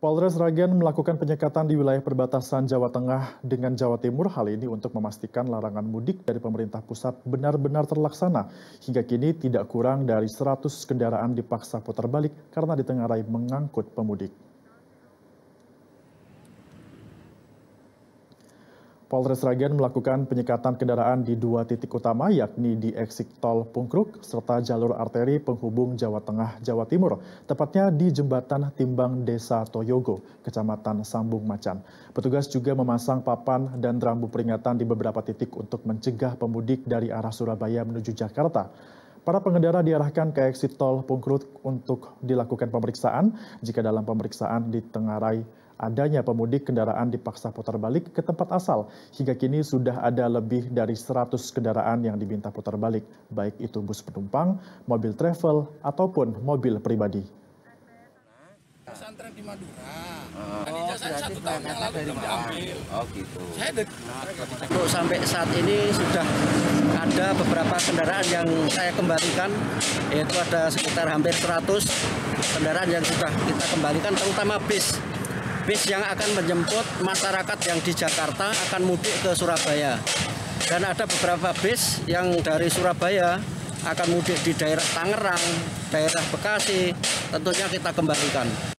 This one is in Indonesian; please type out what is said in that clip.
Polres Ragen melakukan penyekatan di wilayah perbatasan Jawa Tengah dengan Jawa Timur. Hal ini untuk memastikan larangan mudik dari pemerintah pusat benar-benar terlaksana. Hingga kini tidak kurang dari 100 kendaraan dipaksa putar balik karena ditengarai mengangkut pemudik. Polres Ragen melakukan penyekatan kendaraan di dua titik utama yakni di eksik tol Pungkruk serta jalur arteri penghubung Jawa Tengah Jawa Timur, tepatnya di jembatan Timbang Desa Toyogo, Kecamatan Sambung Macan. Petugas juga memasang papan dan rambu peringatan di beberapa titik untuk mencegah pemudik dari arah Surabaya menuju Jakarta. Para pengendara diarahkan ke eksit tol Pungkruk untuk dilakukan pemeriksaan. Jika dalam pemeriksaan ditengarai adanya pemudik kendaraan dipaksa putar balik ke tempat asal. Hingga kini sudah ada lebih dari 100 kendaraan yang diminta putar balik, baik itu bus penumpang, mobil travel, ataupun mobil pribadi. Pesantren di Madura. Oh, Tadi jasanya berarti satu tahun yang lalu dari belum diambil. Oh gitu. Saya dari Untuk sampai saat ini sudah ada beberapa kendaraan yang saya kembalikan, yaitu ada sekitar hampir 100 kendaraan yang sudah kita kembalikan, terutama bis. Bis yang akan menjemput masyarakat yang di Jakarta akan mudik ke Surabaya. Dan ada beberapa bis yang dari Surabaya akan mudik di daerah Tangerang, daerah Bekasi, tentunya kita kembalikan.